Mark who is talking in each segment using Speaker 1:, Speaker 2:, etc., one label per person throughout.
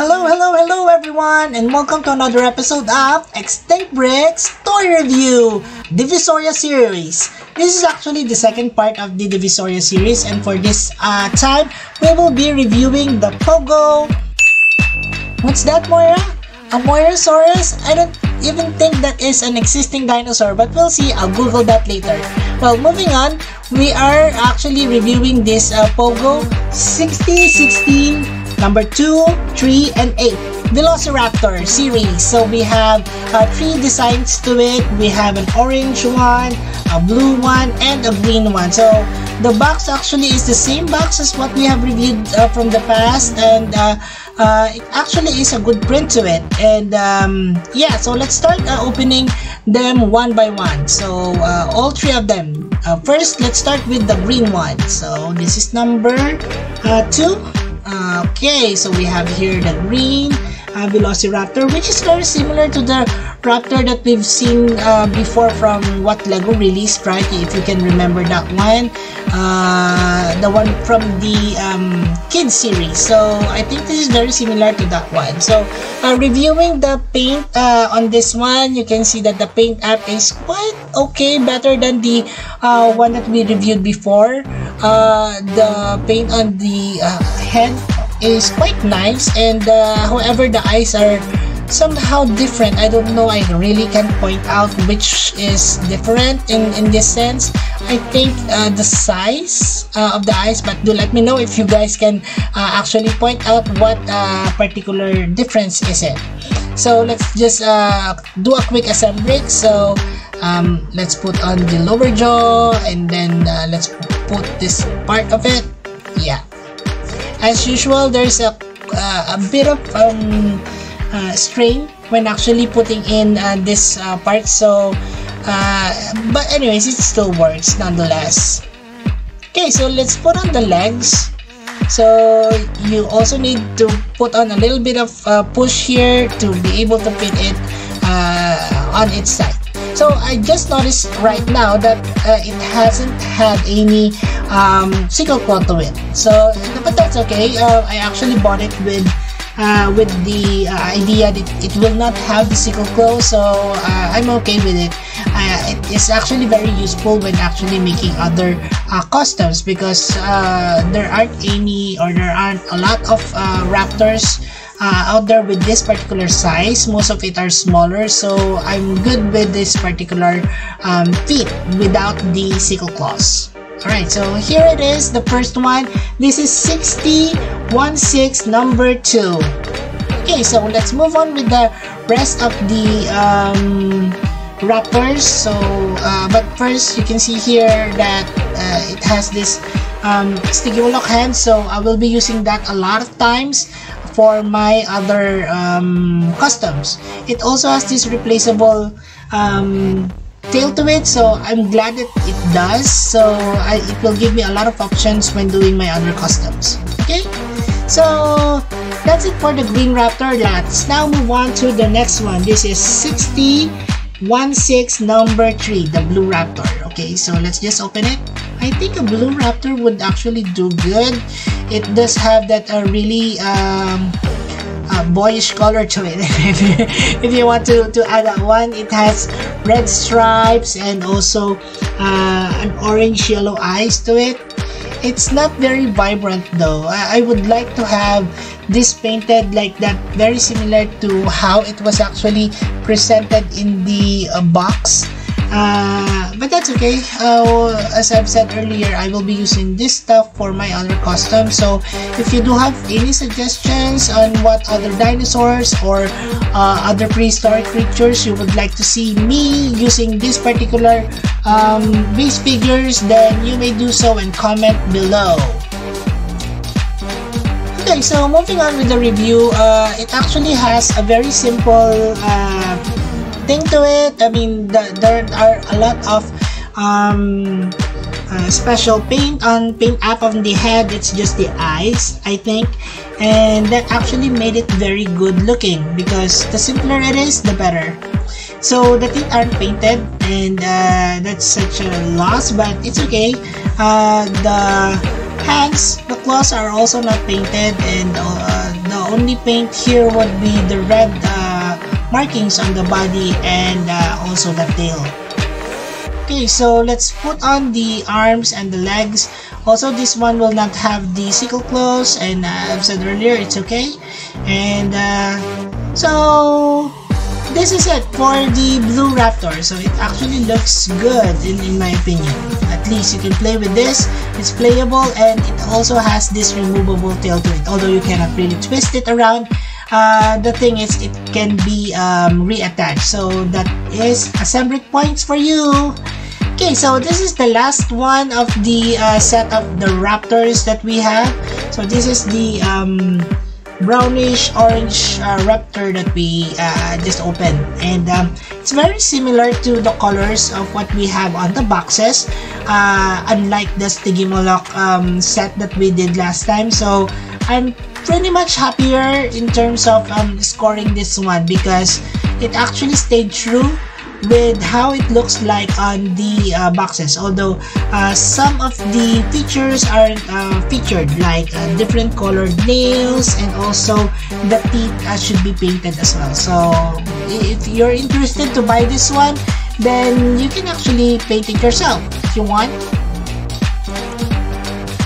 Speaker 1: Hello, hello, hello everyone, and welcome to another episode of Extinct Bricks Toy Review Divisoria series. This is actually the second part of the Divisoria series, and for this uh, time, we will be reviewing the Pogo. What's that, Moira? A Moirasaurus? I don't even think that is an existing dinosaur, but we'll see. I'll Google that later. Well, moving on, we are actually reviewing this uh, Pogo 6016 number 2, 3, and 8. Velociraptor series. So we have uh, three designs to it. We have an orange one, a blue one, and a green one. So the box actually is the same box as what we have reviewed uh, from the past and uh, uh, it actually is a good print to it and um, yeah so let's start uh, opening them one by one so uh, all three of them first let's start with the green one so this is number two Uh, okay so we have here the green uh, Velociraptor which is very similar to the Raptor that we've seen uh, before from what Lego released right if you can remember that one. Uh, the one from the um, kids series. So I think this is very similar to that one. So uh, reviewing the paint uh, on this one you can see that the paint app is quite okay better than the uh, one that we reviewed before. Uh, the paint on the head is quite nice and uh, however the eyes are somehow different. I don't know i really can't point out which is different in in this sense. I think uh, the size uh, of the eyes but do let me know if you guys can uh, actually point out what uh, particular difference is it. So let's just uh, do a quick assembly. So um, let's put on the lower jaw and then uh, let's put this part of it as usual there's a, uh, a bit of um, uh, strain when actually putting in uh, this uh, part. So uh, but anyways it still works nonetheless. Okay so let's put on the legs so you also need to put on a little bit of uh, push here to be able to fit it on its side so I just noticed right now that it hasn't had any um, sickle claw to it. So, but that's okay. Uh, I actually bought it with uh, with the uh, idea that it will not have the sickle claw, so uh, I'm okay with it. Uh, it is actually very useful when actually making other uh, customs because there aren't any or there aren't a lot of raptors uh, out there with this particular size most of it are smaller so I'm good with this particular um, feet without the sickle claws Alright, so here it is, the first one. This is 6016 number 2. Okay, so let's move on with the rest of the um, wrappers. So, uh, but first you can see here that uh, it has this um, sticky lock hand. So I will be using that a lot of times for my other um, customs. It also has this replaceable um, tail to it so I'm glad that it does. So I, it will give me a lot of options when doing my other customs. Okay? So that's it for the green raptor let's now move on to the next one. This is 60 16 number 3 the blue raptor. Okay so let's just open it. I think a blue raptor would actually do good it does have that uh, really um, uh, boyish color to it. If you want to to add that one it has red stripes and also uh, an orange yellow eyes to it. It's not very vibrant though. I, I would like to have this painted like that very similar to how it was actually presented in the uh, box uh, but that's okay. Uh, as I've said earlier I will be using this stuff for my other customs. So if you do have any suggestions on what other dinosaurs or uh, other prehistoric creatures you would like to see me using this particular um, base figures then you may do so and comment below. Okay, so moving on with the review, uh, it actually has a very simple uh, thing to it. I mean, the, there are a lot of um, uh, special paint on paint app on the head. It's just the eyes, I think, and that actually made it very good looking because the simpler it is, the better. So the teeth aren't painted, and uh, that's such a loss, but it's okay. Uh, the hands, the claws are also not painted, and uh, the only paint here would be the red uh, markings on the body and uh, also the tail. Okay, so let's put on the arms and the legs. Also, this one will not have the sickle claws and uh, I've said earlier, it's okay. And uh, so this is it for the blue raptor so it actually looks good in, in my opinion at least you can play with this it's playable and it also has this removable tail to it although you cannot really twist it around uh, the thing is it can be um, reattached. So that is assembly points for you. Okay so this is the last one of the uh, set of the raptors that we have. So this is the um, brownish orange uh, raptor that we uh, just opened. And um, it's very similar to the colors of what we have on the boxes uh, unlike the Stygimoloch um, set that we did last time. So I'm pretty much happier in terms of um, scoring this one because it actually stayed true with how it looks like on the uh, boxes. Although uh, some of the features are uh, featured like uh, different colored nails and also the teeth uh, should be painted as well. So if you're interested to buy this one then you can actually paint it yourself if you want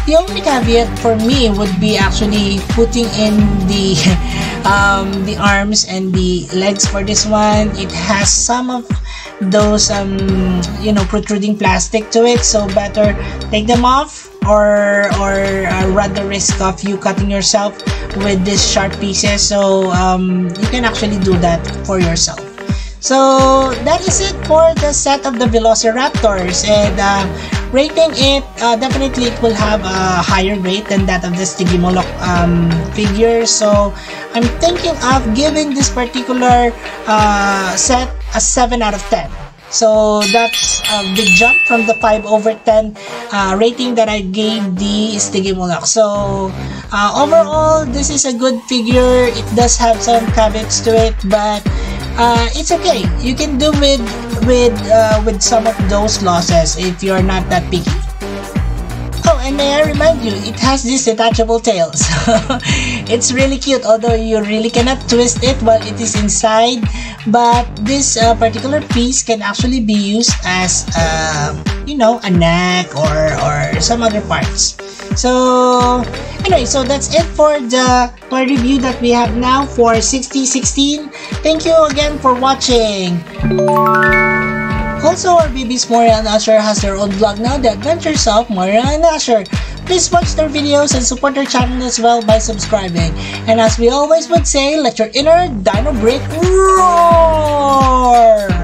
Speaker 1: the only caveat for me would be actually putting in the um, the arms and the legs for this one. It has some of those um, you know protruding plastic to it. So better take them off or or uh, run the risk of you cutting yourself with these sharp pieces. So um, you can actually do that for yourself. So that is it for the set of the Velociraptors. And uh, rating it uh, definitely it will have a higher rate than that of the Stygimoloch um, figure so I'm thinking of giving this particular uh, set a 7 out of 10 so that's a big jump from the 5 over 10 uh, rating that I gave the Stygimoloch. So uh, overall, this is a good figure. It does have some caveats to it, but uh, it's okay. You can do with with uh, with some of those losses if you're not that picky. Oh, and may I remind you, it has this detachable tail. It's really cute, although you really cannot twist it while it is inside. But this uh, particular piece can actually be used as, uh, you know, a neck or, or some other parts. So, anyway, so that's it for the toy review that we have now for 6016. Thank you again for watching. Also, our babies Moira and Asher has their own vlog now, The Adventures of Moira and Asher. Please watch their videos and support their channel as well by subscribing. And as we always would say, let your inner dino brick roar!